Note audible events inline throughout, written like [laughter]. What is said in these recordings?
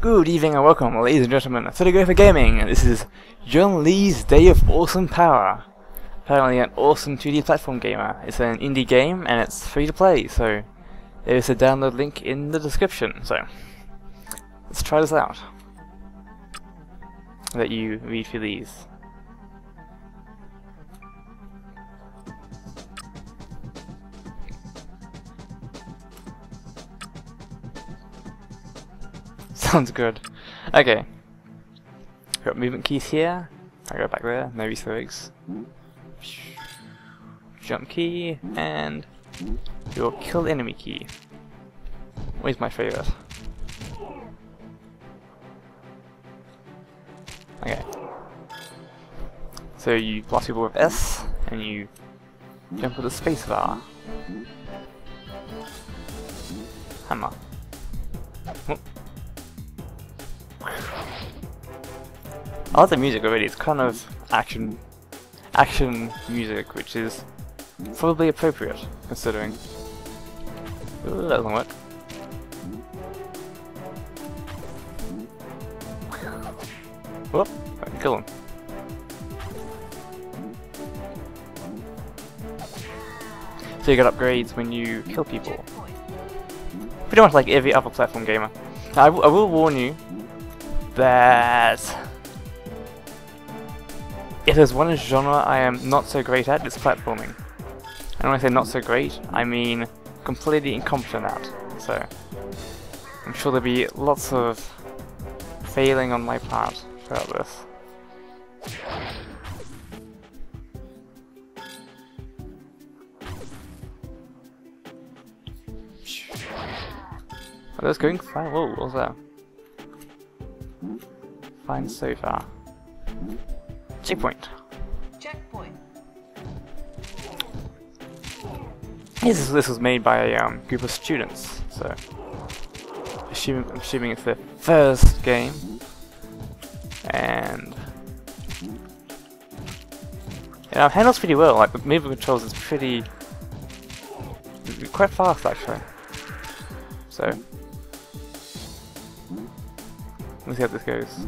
Good evening and welcome, ladies and gentlemen, to the Gopher Gaming. This is John Lee's Day of Awesome Power. Apparently an awesome 2D platform gamer. It's an indie game and it's free to play, so there's a download link in the description. So let's try this out. Let you read through these. Sounds good. Okay. Got movement keys here. I go back there, no Easter eggs. Jump key, and your kill enemy key. Where's my favorite? Okay. So you blast people with S, and you jump with the spacebar. Hammer. Whoop. I the music already. It's kind of action, action music, which is probably appropriate considering. Ooh, that doesn't work. [laughs] Whoop! Kill him. So you get upgrades when you kill people. Pretty much like every other platform gamer. I will warn you that if there's one genre I am not so great at, it's platforming. And when I say not so great, I mean completely incompetent at. So, I'm sure there'll be lots of failing on my part throughout this. Are those going fine? Whoa, what was that? Fine so far. Checkpoint. Checkpoint. This, is, this was made by a um, group of students, so assuming, I'm assuming it's their first game, and it handles pretty well. Like the movement controls is pretty quite fast actually. So let's see how this goes.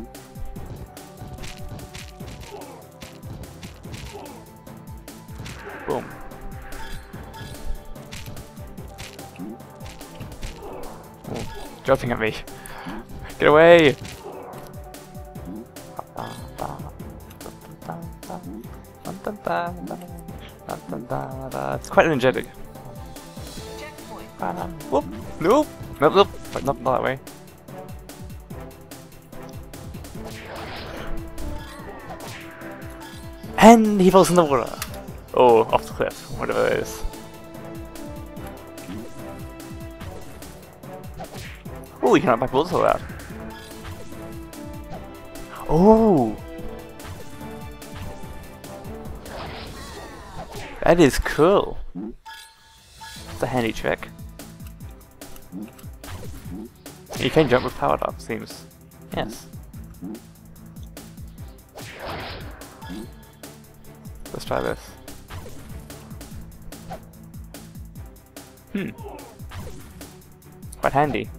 Jumping at me. Get away! It's quite energetic. Whoop! Nope! Nope, nope! But not, not that way. And he falls in the water. Oh, off the cliff, whatever it is. Oh, you can knock back bullets all out. Oh! That is cool. It's a handy trick. You can jump with powered up, seems. Yes. Let's try this. Hmm. Quite handy.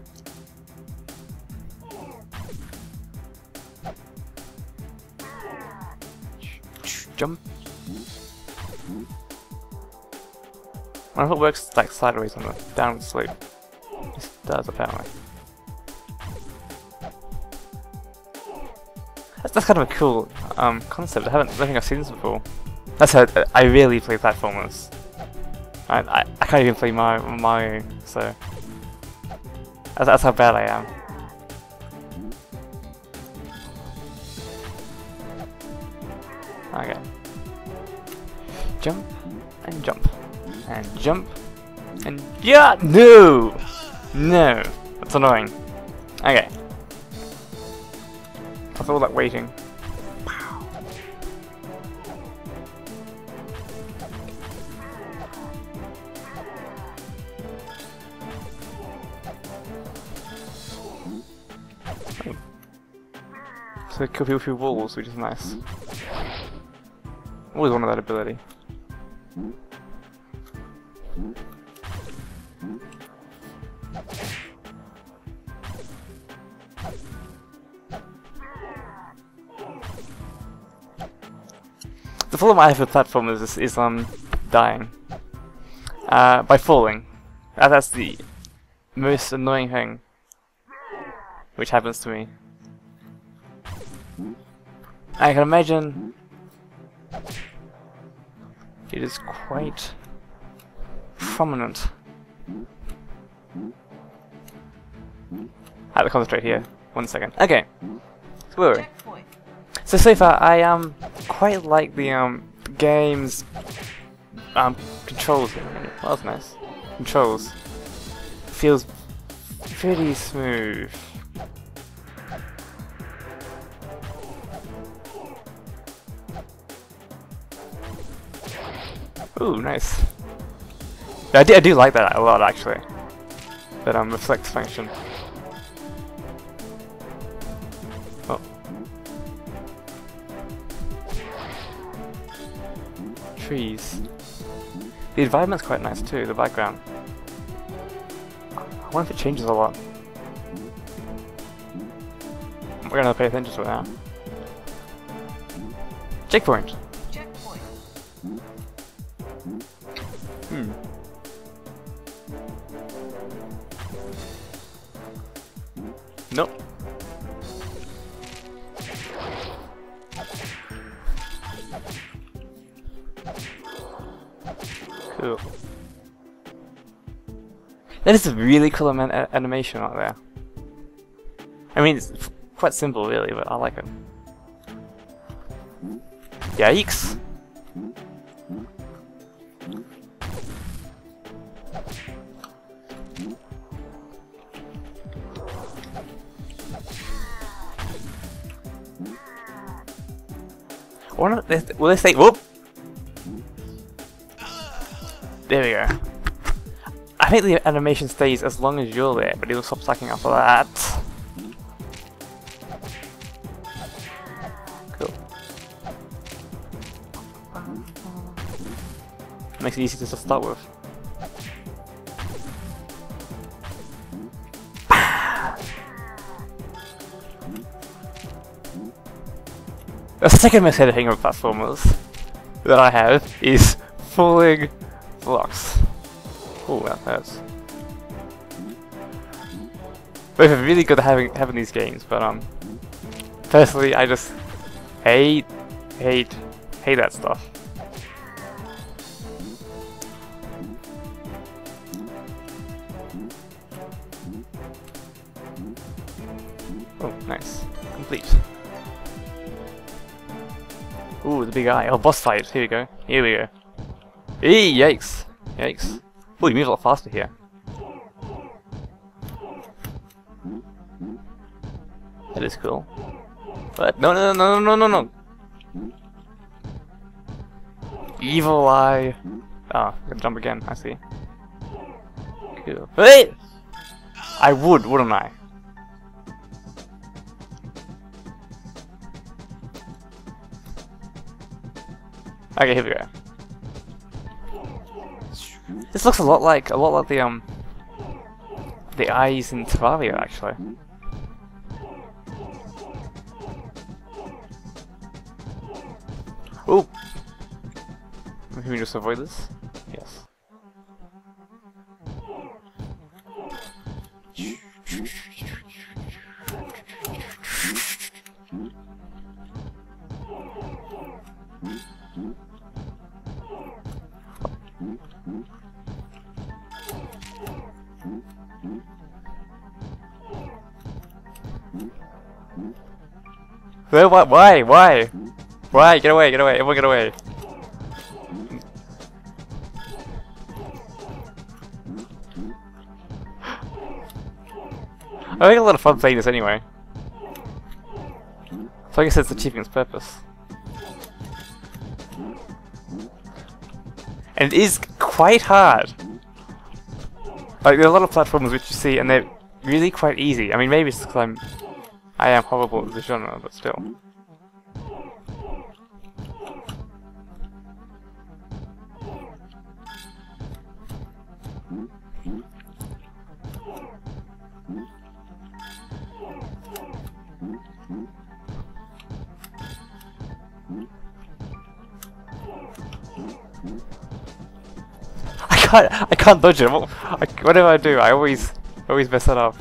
I wonder if it works like sideways on the downward slope. This does apparently. That's, that's kind of a cool um, concept. I haven't, I don't think I've seen this before. That's how I really play platformers. I, I, I can't even play Mario, Mario so that's, that's how bad I am. Okay. Jump and jump and jump and yeah no no that's annoying. Okay. that's all that waiting. So kill people through walls, which is nice. Always wanted that ability. Problem I have with platformers is, is um dying. Uh, by falling. Uh, that's the most annoying thing which happens to me. I can imagine it is quite prominent. I have to concentrate here. One second. Okay. So, so so far I um quite like the um game's um controls. Well, that's nice. Controls feels pretty smooth. Ooh, nice. I do, I do like that a lot actually. That um reflect function. Trees. The environment's quite nice too, the background. I wonder if it changes a lot. We're gonna pay attention to it now. Checkpoint! Cool. That is a really cool anim animation out there. I mean, it's quite simple really, but I like it. Yikes! Or will they say whoop? There we go. I think the animation stays as long as you're there, but it'll stop sucking after that. Cool. Makes it easy to start with. The second most of platformers that I have is falling blocks. Oh, that hurts. Both are really good at having having these games, but um, personally, I just hate, hate, hate that stuff. Oh, nice. Complete. Ooh, the big eye. Oh, boss fight. Here we go. Here we go. Eee, yikes. Yikes. Oh, he moves a lot faster here. That is cool. But no, no, no, no, no, no, no. Evil eye. Ah, oh, gotta jump again. I see. Cool. Hey! I would, wouldn't I? Okay, here we go. This looks a lot like a lot like the um the eyes in Terraria actually. Oh! Can we just avoid this? Why? Why? Why? Why? Get away! Get away! Everyone get away! I think a lot of fun playing this anyway. So I guess it's achieving its purpose. And it is quite hard. Like, there are a lot of platforms which you see, and they're really quite easy. I mean, maybe it's because I'm... I am horrible at the genre, but still. I can't, I can't dodge it. Whatever I do, I always, always mess it up.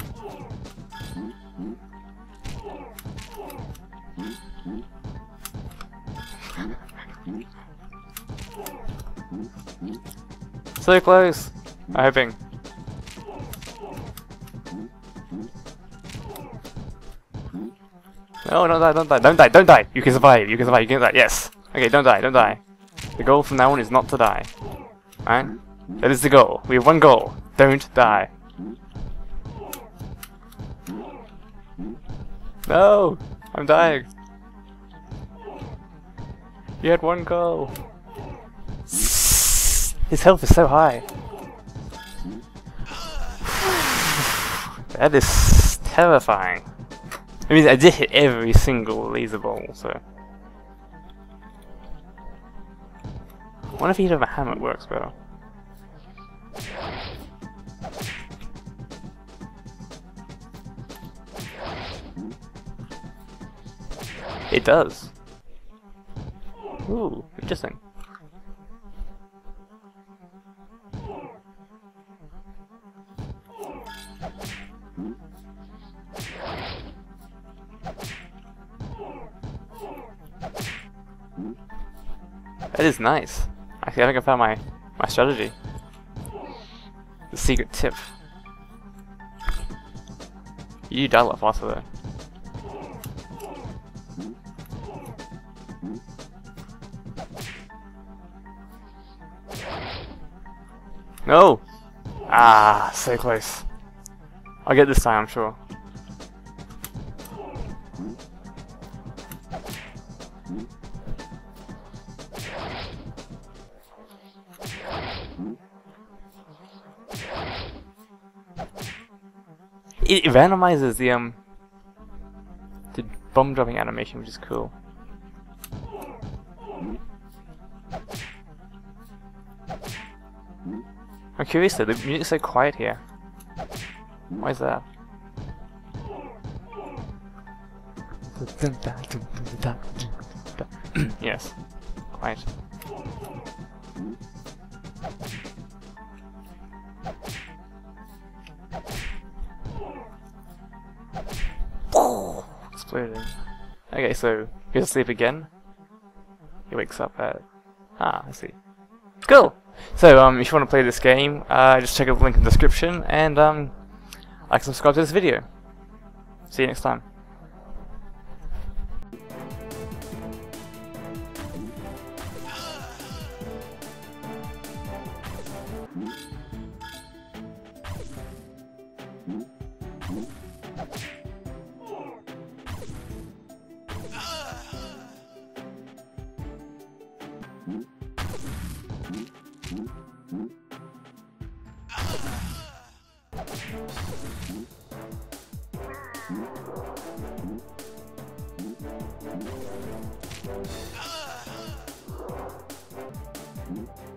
So close. I'm hoping. No, don't die, don't die, don't die, don't die! You can survive, you can survive, you can die, yes! Okay, don't die, don't die. The goal from now on is not to die. Alright? That is the goal. We have one goal. Don't die. No! I'm dying. You had one goal. [sighs] His health is so high. [sighs] that is terrifying. I mean, I did hit every single laser ball, so... What if he had a hammer works better? It does. Ooh, interesting. That is nice. I think I found my, my strategy. The secret tip. You die a lot faster though. No! Ah, so close. I'll get this time, I'm sure. It randomizes the um the bomb dropping animation, which is cool. Curious though, the music's so quiet here. Why is that? [coughs] yes, quiet. Exploding. Okay, so he goes to sleep again. He wakes up at... Ah, I see. Cool! So, um, if you want to play this game, uh, just check out the link in the description, and, um, like and subscribe to this video. See you next time. Uh.